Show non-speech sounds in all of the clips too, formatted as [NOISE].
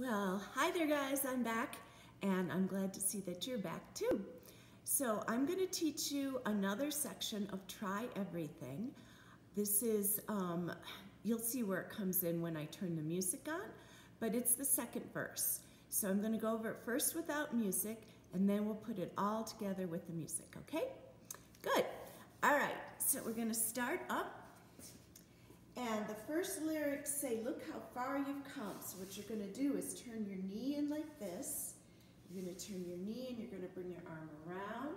Well, hi there guys, I'm back and I'm glad to see that you're back too. So I'm going to teach you another section of Try Everything. This is, um, you'll see where it comes in when I turn the music on, but it's the second verse. So I'm going to go over it first without music and then we'll put it all together with the music, okay? Good. All right, so we're going to start up and the first lyrics say, look how far you've come. So what you're going to do is turn your knee in like this. You're going to turn your knee and you're going to bring your arm around,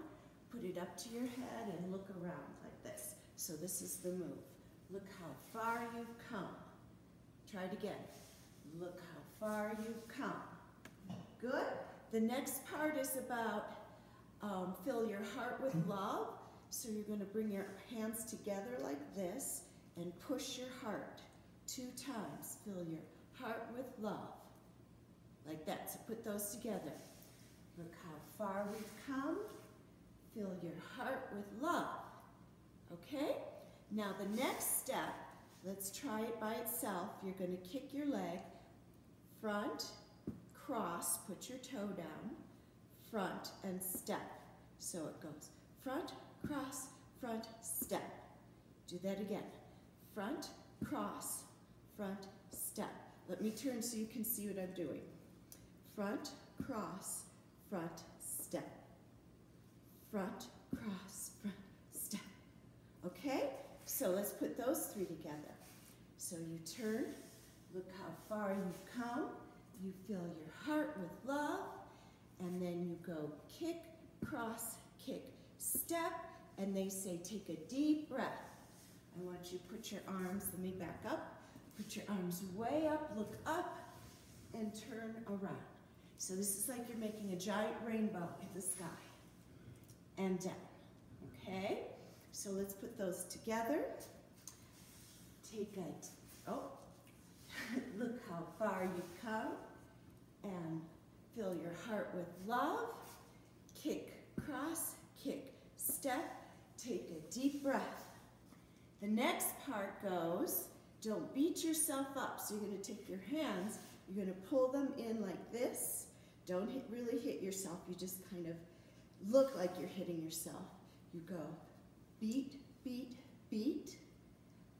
put it up to your head and look around like this. So this is the move. Look how far you've come. Try it again. Look how far you've come. Good. The next part is about um, fill your heart with love. So you're going to bring your hands together like this and push your heart two times. Fill your heart with love. Like that. So put those together. Look how far we've come. Fill your heart with love. Okay? Now the next step, let's try it by itself. You're going to kick your leg front, cross, put your toe down, front, and step. So it goes front, cross, front, step. Do that again front, cross, front, step. Let me turn so you can see what I'm doing. Front, cross, front, step. Front, cross, front, step. Okay? So let's put those three together. So you turn, look how far you've come. You fill your heart with love. And then you go kick, cross, kick, step. And they say take a deep breath. I want you to put your arms, let me back up, put your arms way up, look up, and turn around. So this is like you're making a giant rainbow in the sky and down, okay? So let's put those together. Take a, oh, [LAUGHS] look how far you've come, and fill your heart with love. Kick, cross, kick, step, take a deep breath. The next part goes, don't beat yourself up. So you're going to take your hands, you're going to pull them in like this. Don't hit, really hit yourself. You just kind of look like you're hitting yourself. You go beat, beat, beat.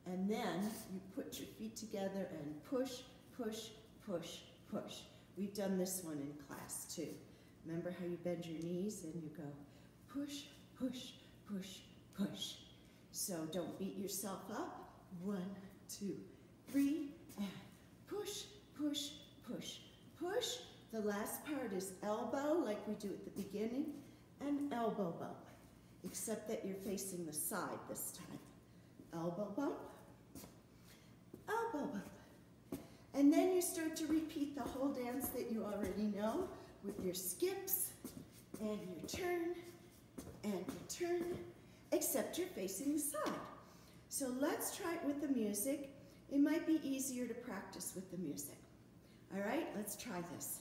And then you put your feet together and push, push, push, push. We've done this one in class too. Remember how you bend your knees and you go push, push, push, push. So don't beat yourself up. One, two, three, and push, push, push, push. The last part is elbow, like we do at the beginning, and elbow bump, except that you're facing the side this time. Elbow bump, elbow bump. And then you start to repeat the whole dance that you already know with your skips, and your turn, and your turn, except you're facing the side. So let's try it with the music. It might be easier to practice with the music. All right, let's try this.